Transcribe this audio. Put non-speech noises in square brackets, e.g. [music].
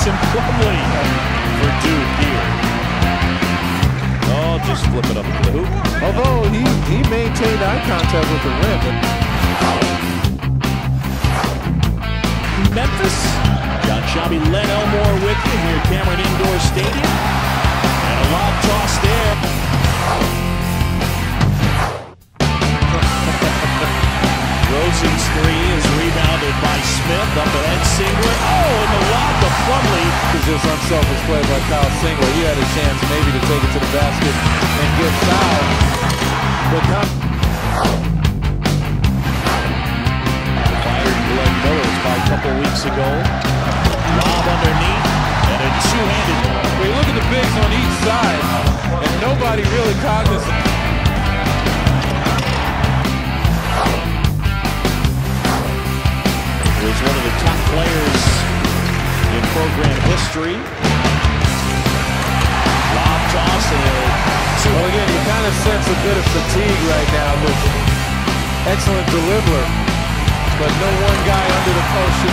Plumlee for Duke here. Oh, just flip it up to the hoop. Although he, he maintained eye contact with the rim. Memphis. John Sciambi Len Elmore with you here at Cameron Indoor Stadium. And a lob toss there. [laughs] Rosen's three is rebounded by Smith up ahead Singler. This unselfish play by Kyle Singler. He had a chance maybe to take it to the basket and get fouled. But not Fired Glen Millers by a couple weeks ago. Lob underneath and a two-handed. You look at the bigs on each side, and nobody really cognizant. was one of the top players in program history. Lob toss and. Well, again, you kind of sense a bit of fatigue right now with excellent deliverer. But no one guy under the post